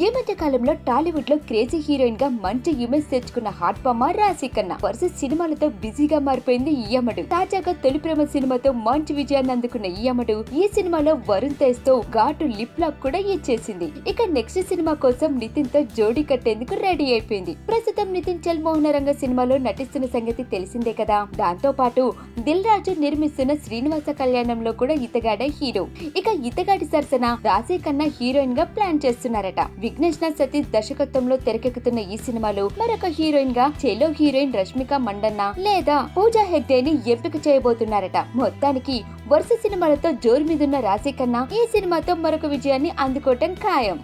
ఈ మధ్య కాలంలో టాలీవుడ్లో క్రేజీ హీరోయిన్గా మంచి ఇమేజ్ తెచ్చుకున్న హాట్ బొమ్మ రాశి కన్నా వరుస సినిమాలతో బిజీగా మారిపోయింది ఈ అమ్మడు. తాజాగా తొలి ప్రేమ సినిమాతో మంచి విజయాన్ని అందుకున్న ఈ అమ్మడు ఈ సినిమాలో వరుణ్ తేజ్తో ఘాటు లిప్ లాక్ కూడా ఇచ్చేసింది. ఇక నెక్స్ట్ సినిమా కోసం నితిన్తో జోడీ కట్టేందుకు రెడీ అయిపోయింది. ప్రస్తుతం నితిన్ చల్ మోహన రంగ సినిమాలో నటిస్తున్న సంగతి తెలిసిందే కదా. దాంతో పాటు దిల్ రాజు నిర్మిస్తున్న శ్రీనివాస కళ్యాణంలో కూడా ఇతగాడే హీరో. ఇక ఇతగాడి సరసన రాశి కన్నా హీరోయిన్గా ప్లాన్ చేస్తున్నారట. విఘ్నేష్ నాథ్ సతీష్ దర్శకత్వంలో తెరకెక్కుతున్న ఈ సినిమాలో మరొక హీరోయిన్గా చెలో హీరోయిన్ రష్మిక మండన్న లేదా పూజా హెగ్డేని ఎంపిక చేయబోతున్నారట. మొత్తానికి వరుస సినిమాలతో జోరు మీదున్న రాశి కన్నా ఈ సినిమాతో మరొక విజయాన్ని అందుకోవటం ఖాయం.